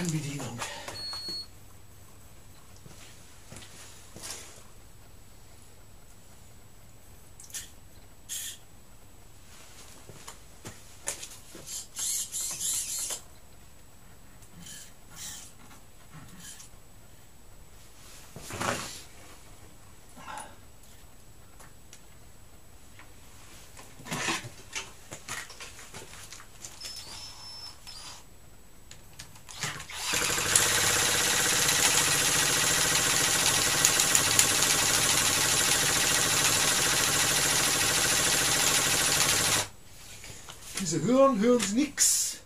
Fernbedienung. Sie hören, hören Sie nix.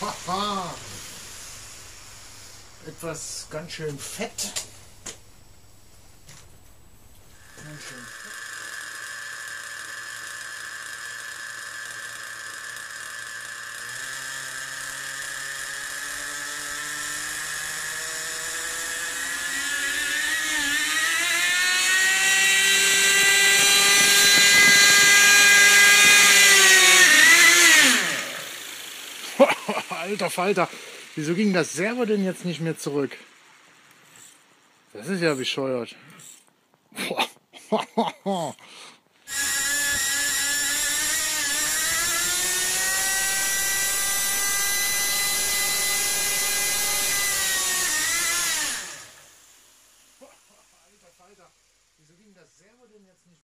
Haha. Etwas ganz schön fett. Ganz schön fett. alter Falter. Wieso ging das selber denn jetzt nicht mehr zurück? Das ist ja bescheuert. Alter Falter, Wieso ging das selber denn jetzt nicht